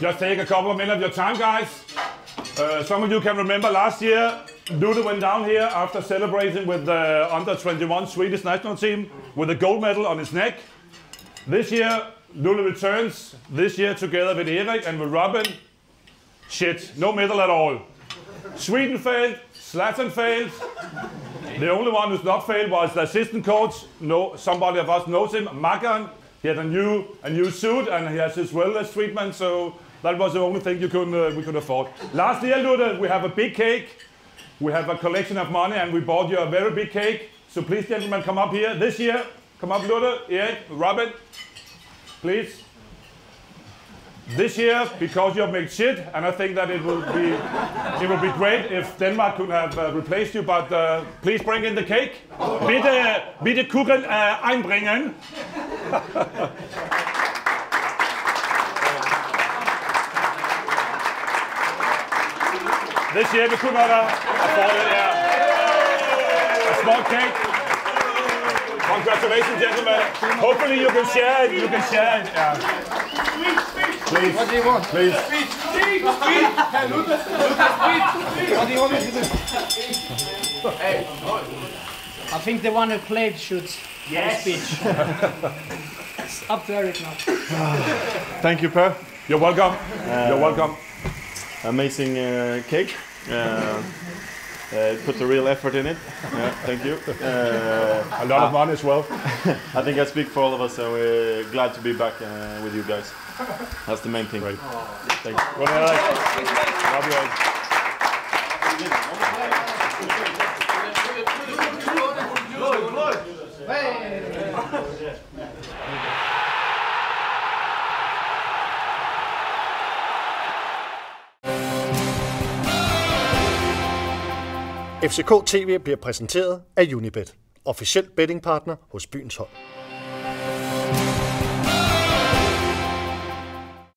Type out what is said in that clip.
Just take a couple of minutes of your time, guys. Uh, some of you can remember last year, Lute went down here after celebrating with the under 21 Swedish national team with a gold medal on his neck. This year, Lule returns, this year together with Erik and with Robin. Shit, no medal at all. Sweden failed, Zlatan failed. The only one who's not failed was the assistant coach. No, somebody of us knows him, Magan. He had a new, a new suit and he has his wellness treatment, so that was the only thing you could, uh, we could afford. Last year, we have a big cake. We have a collection of money and we bought you a very big cake. So please, gentlemen, come up here. This year, come up, Lute, Erik, Robin, please. This year, because you have made shit, and I think that it will be, it will be great if Denmark could have uh, replaced you. But uh, please bring in the cake. Bitte, bitte Kuchen äh, einbringen. This year we could not afford it. Yeah. A small cake. Congratulations, gentlemen. Hopefully you can share it. You can share it. Yeah. Please. What do you want? Please. Speech! Speech! Speech! Hey, Lucas! Lucas, speech! What do you want me to do? Hey, I think the one who played should Yes. have a it's up to Erik now. Thank you, Per. You're welcome. You're welcome. Amazing uh, cake. Uh, uh, put a real effort in it. Yeah, thank you. Uh, A lot of money as well. I think I speak for all of us, and we're glad to be back uh, with you guys. That's the main thing. Great. Thank you. Good FCK TV bliver præsenteret af Unibet, officiel bettingpartner hos byens hold.